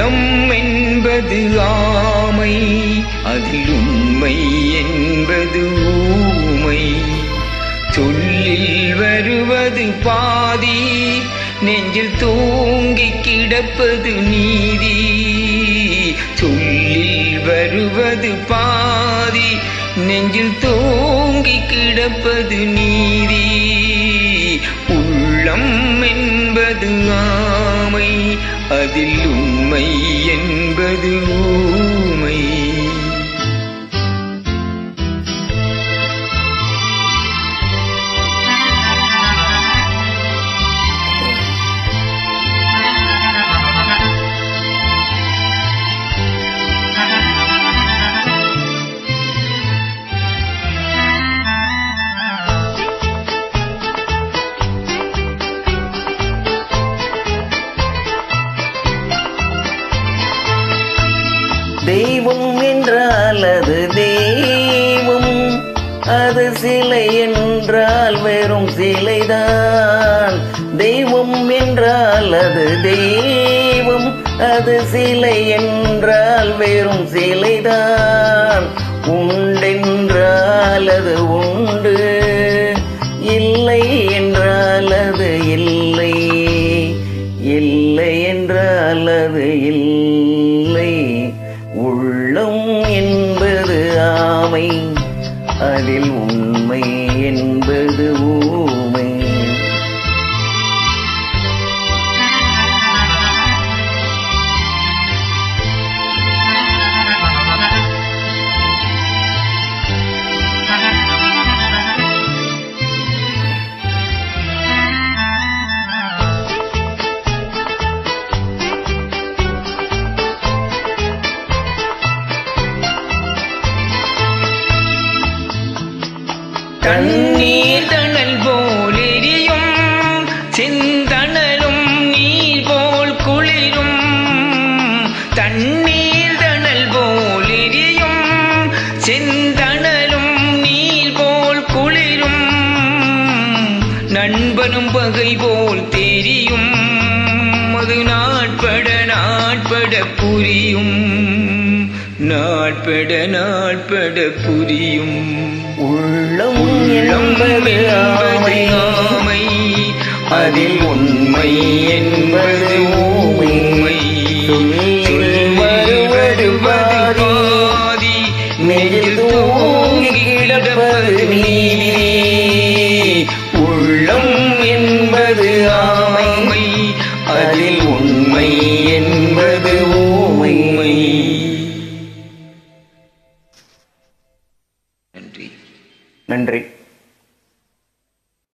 என்பது ஆமை அதில் உண்மை என்பது ஊமை. சொல்லில் வருவது பாதி நெஞ்சில் தூங்கி கிடப்பது நீதி. சொல்லில் வருவது பாதி நெஞ்சில் தூங்கி கிடப்பது நீதி. உள்ளம் என்பது ஆ அதில் உண்மை என்பது ஊமை. தெய்வம் என்றால் அது தெய்வம். அது சிலை என்றால் வெறும் சிலைதான். தெய்வம் என்றால் அது தெய்வம். அது சிலை என்றால் வெறும் சிலைதான். உண்டென்றால் அது உண்டு. இல்லை என்றால் அது இல்லை. இல்லை என்றால் அது இல்லை. உள்ளம் என்பது ஆமை அதில் உண்மை என்பது ஊ தண்ணீர் தணல் போல் எரியும் செந்தணலும் நீர் போல் குளிரும். தண்ணீர் தணல் போல் எரியும் செந்தணலும் நீர் போல் குளிரும். நண்பனும் பகை போல் தெரியும் அது நாட்பட நாட்பட புரியும். நாட்பட நாட்பட புரியும். உள்ளம் ஆமை. அதில் உண்மை என்பது ஊமை சொல்லில் வருவது பாதி. நெஞ்சில் தூங்கி கிடப்பது நீதி. உள்ளம் என்பது ஆமை. அதில் உண்மை நன்றி.